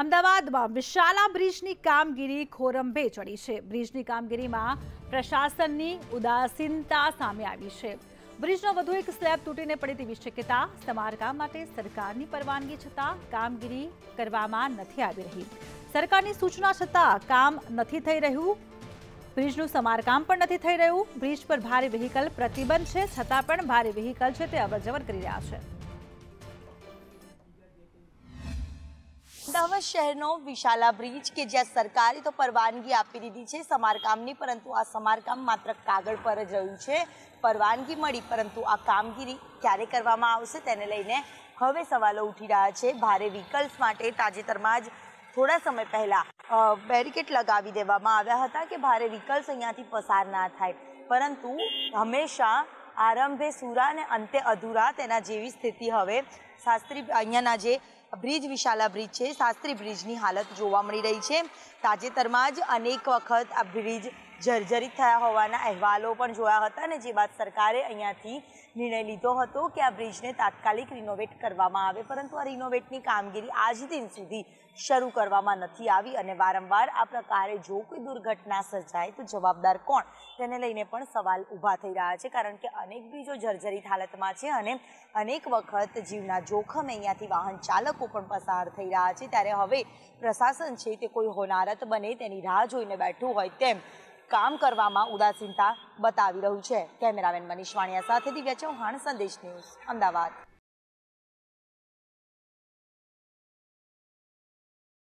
અમદાવાદમાં વિશાલા બ્રિજની કામગીરી ખોરંભે ચડી છે. બ્રિજની કામગીરીમાં પ્રશાસનની ઉદાસીનતા સામે આવી છે. બ્રિજનો વધુ એક સ્લેબ તૂટીને પડે તેવી શક્યતા સમારકામ માટે સરકારની પરવાનગી છતાં કામગીરી કરવામાં નથી આવી રહી. સરકારની સૂચના છતાં કામ નથી થઈ રહ્યું. બ્રિજનું સમારકામ પણ નથી થઈ રહ્યું. બ્રિજ પર ભારે વ્હીકલ પ્રતિબંધ છે. છતાં પણ ભારે વ્હીકલ છે તે અવરજવર કરી રહ્યા છે. અમદાવાદ શહેરનો વિશાલા બ્રિજ કે જ્યાં સરકારે તો પરવાનગી આપી દીધી છે સમારકામની, પરંતુ આ સમારકામ માત્ર કાગળ પર જ રહ્યું છે. પરવાનગી મળી, પરંતુ આ કામગીરી ક્યારે કરવામાં આવશે તેને લઈને હવે સવાલો ઉઠી રહ્યા છે. ભારે વ્હીકલ્સ માટે તાજેતરમાં જ થોડા સમય પહેલાં બેરિકેડ લગાવી દેવામાં આવ્યા હતા કે ભારે વ્હીકલ્સ અહીંયાથી પસાર ના થાય. પરંતુ હંમેશા આરંભે સુરા અને અંતે અધૂરા તેના જેવી સ્થિતિ હવે. શાસ્ત્રી, અહીંયાના જે બ્રિજ, વિશાલા બ્રિજ છે, શાસ્ત્રી બ્રિજની હાલત જોવા મળી રહી છે. તાજેતરમાં જ અનેક વખત આ બ્રિજ જર્જરિત થયા હોવાના અહેવાલો પણ જોયા હતા અને જે બાદ સરકારે અહીંયાથી નિર્ણય લીધો હતો કે આ બ્રિજને તાત્કાલિક રિનોવેટ કરવામાં આવે. પરંતુ આ રિનોવેટની કામગીરી આજ દિન સુધી શરૂ કરવામાં નથી આવી અને વારંવાર આ પ્રકારે જો કોઈ દુર્ઘટના સર્જાય તો જવાબદાર કોણ? તેને લઈને પણ સવાલ ઊભા થઈ રહ્યા છે કારણ કે અનેક બ્રિજો જર્જરિત હાલતમાં છે અને અનેક વખત જીવના જોખમે અહીંયાથી વાહન ચાલકો પણ પસાર થઈ રહ્યા છે. ત્યારે હવે પ્રશાસન છે તે કોઈ હોનારત બને તેની રાહ જોઈને બેઠું હોય તેમ કામ કરવામાં ઉદાસીનતા બતાવી રહ્યું છે. કેમેરામેન મનીષ વાણિયા સાથે દિવ્યા ચૌહાણ, સંદેશ ન્યૂઝ, અમદાવાદ.